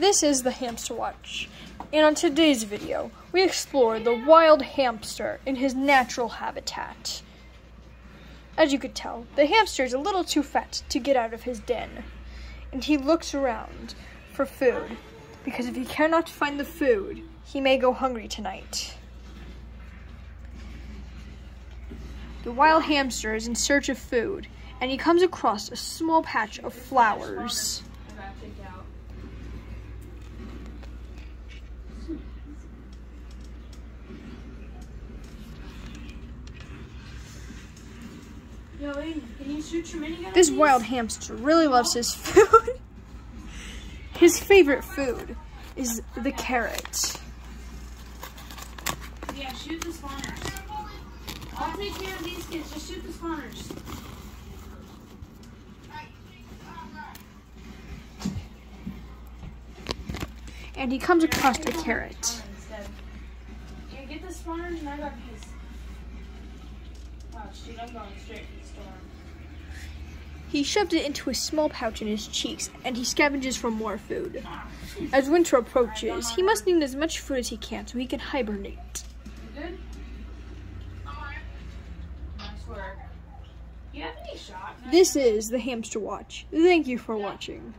This is the Hamster Watch, and on today's video, we explore the wild hamster in his natural habitat. As you could tell, the hamster is a little too fat to get out of his den, and he looks around for food, because if he cannot find the food, he may go hungry tonight. The wild hamster is in search of food, and he comes across a small patch of flowers. Yo, Aiden, can you shoot your minigun? This please? wild hamster really loves his food. his favorite food is the carrot. Yeah, shoot the spawners. I'll take care of these kids. Just shoot the spawners. And he comes across a carrot. Yeah, get the spawners and I got these. Shoot, I'm going straight for the storm. He shoved it into a small pouch in his cheeks, and he scavenges for more food. As winter approaches, he must eat as much food as he can so he can hibernate. You good? Nice work. You have any shot? This is the Hamster Watch. Thank you for watching.